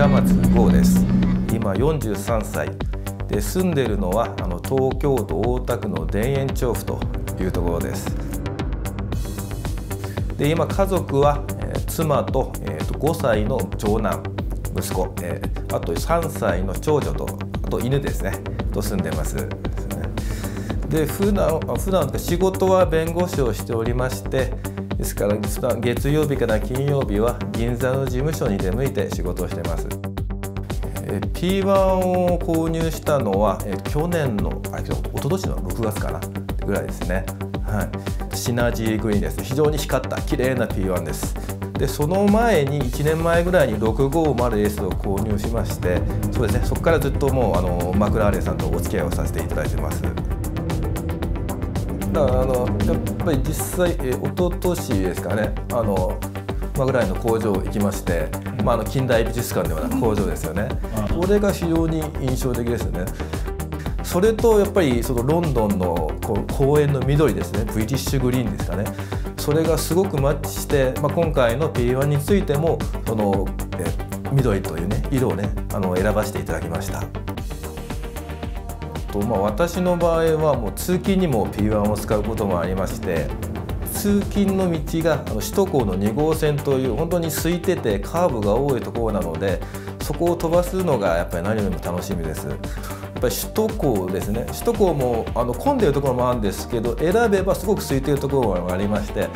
平松剛です。今43歳。で住んでいるのはあの東京都大田区の田園調布というところです。で今家族は、えー、妻と,、えー、と5歳の長男息子、えー、あと3歳の長女とあと犬ですねと住んでます。で普段普段仕事は弁護士をしておりましてですから月曜日から金曜日は銀座の事務所に出向いて仕事をしてます。P1 を購入したのは去年のあ一昨年の6月かなぐらいですね、はい、シナジーグリーンです。非常に光った綺麗な P1 です。でその前に1年前ぐらいに 650S を購入しましてそうですね。そこからずっともうあのマクラーレンさんとお付き合いをさせていただいてます。だからあのやっぱり実際え一昨年ですかねあのまあ、ぐらいの工場行きまして、まあ、あの近代美術館のような工場ですよね、これが非常に印象的ですね。それとやっぱりそのロンドンのこう公園の緑ですね。ブリティッシュグリーンですかね。それがすごくマッチして、まあ、今回の P1 についてもそのえ緑というね色をねあの選ばせていただきました。とまあ、私の場合はもう通勤にも P1 を使うこともありまして通勤の道が首都高の2号線という本当に空いててカーブが多いところなのでそこを飛ばすのがやっぱり何よりも楽しみです。やっぱり首都高ですね首都高もあの混んでるところもあるんですけど選べばすごく空いてるところもありまして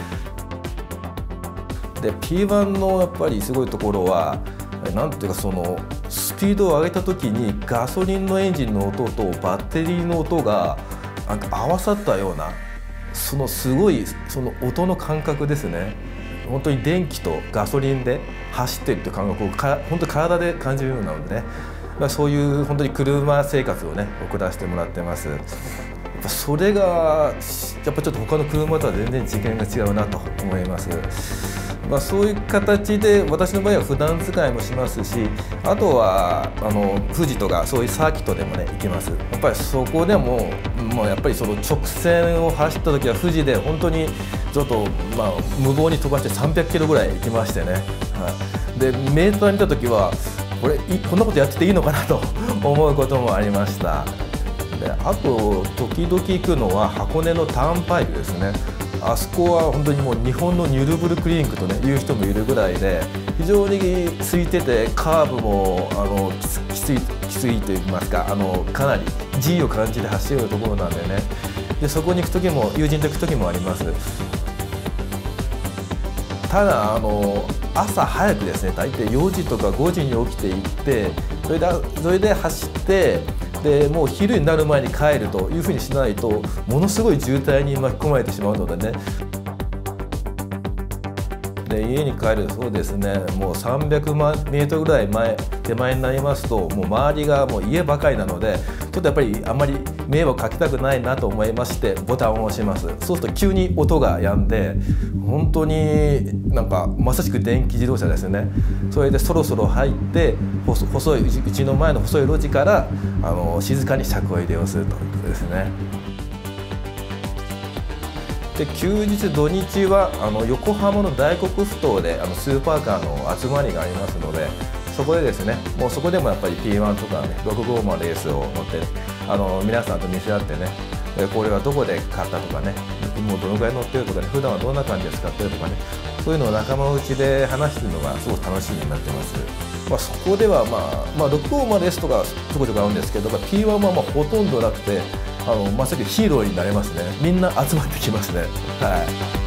で P1 のやっぱりすごいところはなんていうかそのスピードを上げた時にガソリンのエンジンの音とバッテリーの音がなんか合わさったようなそのすごいその音の感覚ですね本当に電気とガソリンで走ってるって感覚をか本当に体で感じるようなのでね、まあ、そういう本当に車生活をね送らせてもらってます。やっぱそれがやっぱちょっと他の車とは全然次元が違うなと思います。まあ、そういう形で私の場合は普段使いもしますしあとはあの富士とかそういうサーキットでもね行きます。やっぱりそこでももうやっぱりその直線を走った時は富士で本当にちょっと、まあ、無謀に飛ばして300キロぐらい行きましてね、はい、でメーター見た時はこれこんなことやってていいのかなと 思うこともありました。であと時々行くのは箱根のターンパイプですね。あそこは本当にもう日本のニュルブルクリニックとね言う人もいるぐらいで非常に空いててカーブもあのきついきついと言いますかあのかなり G を感じて走るところなんでね。でそこに行く時も友人と行く時もあります。ただあの朝早くですね大体4時とか5時に起きて行ってそれでそれで走ってでもう昼になる前に帰るというふうにしないとものすごい渋滞に巻き込まれてしまうのでね。で家に帰るそうですね。もう300万メートルぐらい前手前になりますともう周りがもう家ばかりなのでちょっとやっぱりあんまり迷惑かけたくないなと思いましてボタンを押します。そうすると急に音が止んで本当になんかまさしく電気自動車ですね。それでそろそろ入って細いうちの前の細い路地からあの静かに車庫入れをするということですね。で休日土日はあの横浜の大黒ふ頭であのスーパーカーの集まりがありますのでそこでですねもうそこでもやっぱり P1 とかね650のレースを乗ってあの皆さんと見せ合ってねこれはどこで買ったとかねもうどのぐらい乗ってるとかね普段はどんな感じで使ってるとかねそういうのを仲間内で話してるのがすごく楽しみになってます。まあ、そこでは、まあ、まあ650レースとかちょこちょこあるんですけど、ま P1 はまあほとんどなくてあのまさにヒーローになれますね。みんな集まってきますね。はい。